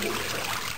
はい。